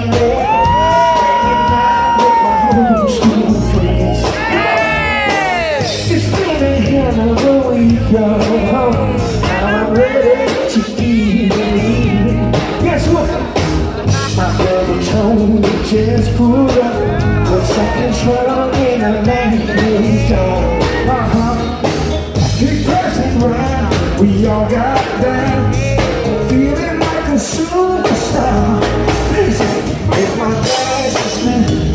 I'm a a ready to be. Guess what? My brother told just pull up. But something's wrong in the land, y'all. Uh-huh. Keep pressing round. We all got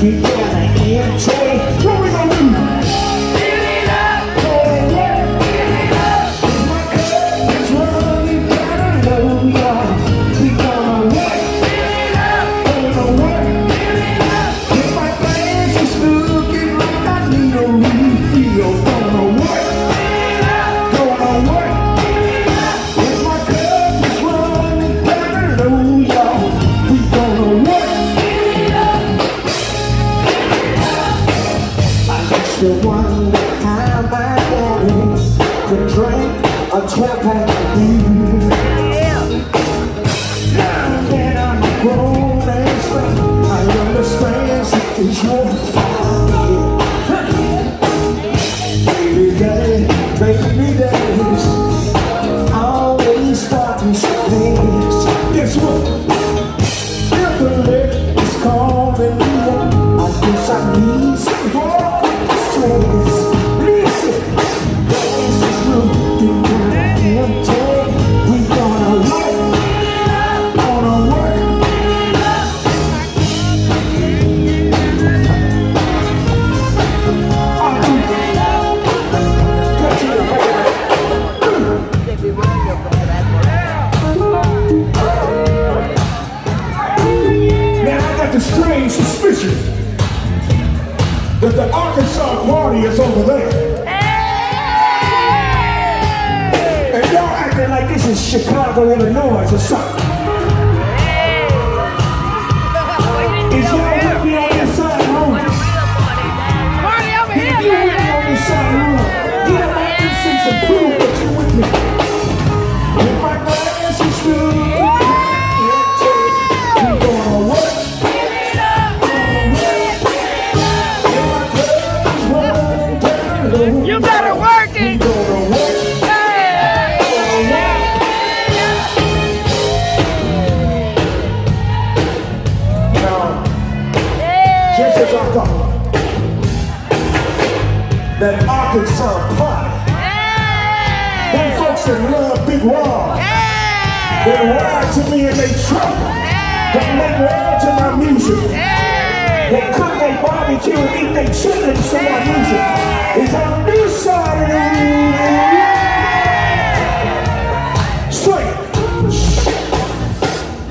full, To wonder how my daddy could drink a 12 pack of strange suspicion that the Arkansas party is over there. And y'all acting like this is Chicago, Illinois or something. Is y'all with me You better work it. Now just as I thought, that Arkansas party, them folks that love Bigg Robb, that ride to me in they truck, that make love to my music, They cook their barbecue and eat they chicken to my music, is on this side of the. Straight.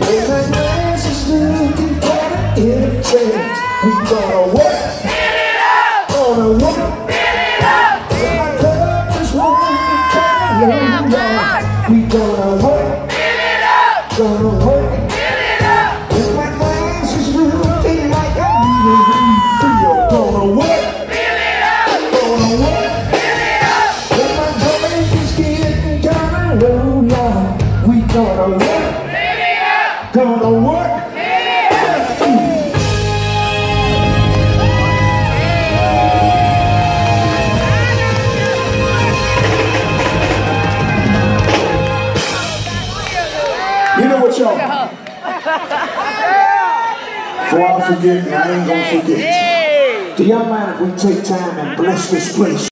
Is looking we gonna work. Gonna work. We gonna work. Gonna work. Gonna work. You know what y'all? Before I forget, I ain't gonna forget. Do y'all mind if we take time and bless this place?